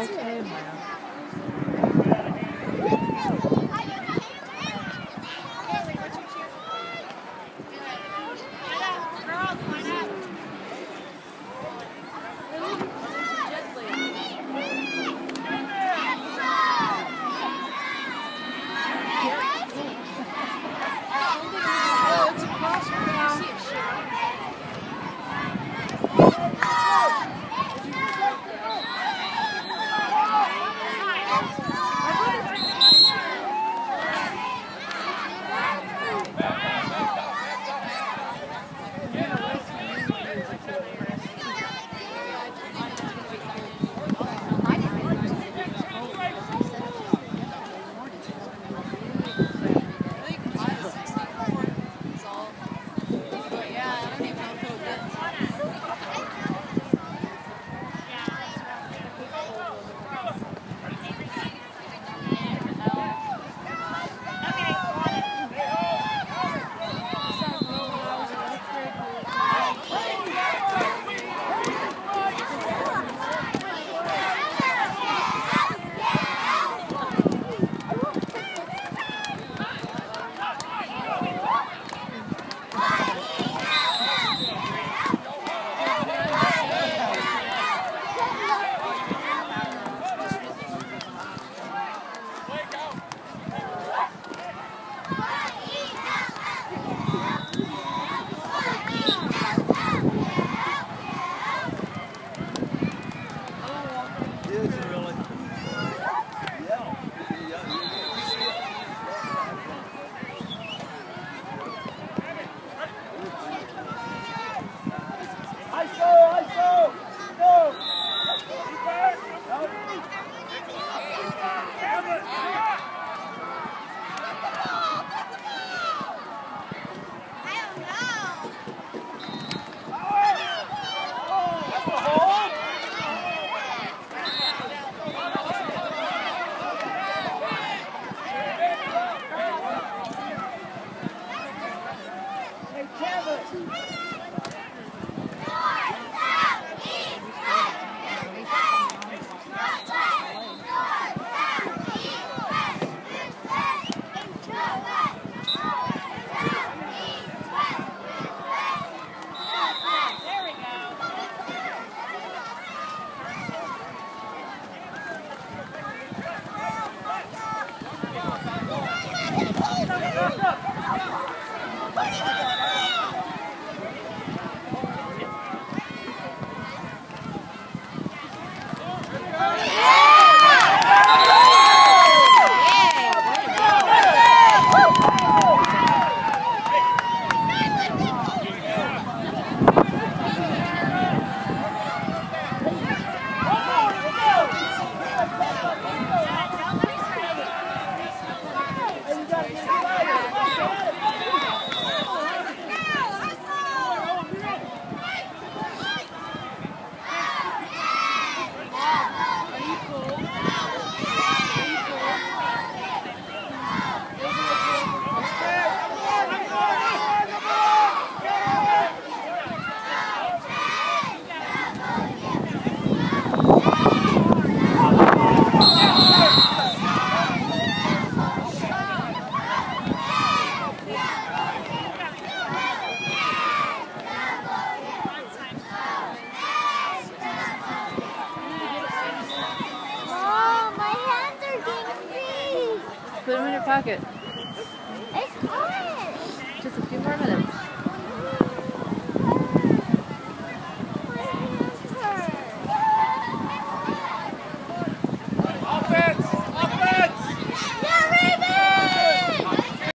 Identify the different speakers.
Speaker 1: Okay, Maya. Put them in your pocket.
Speaker 2: It's hot.
Speaker 1: Just a few more minutes.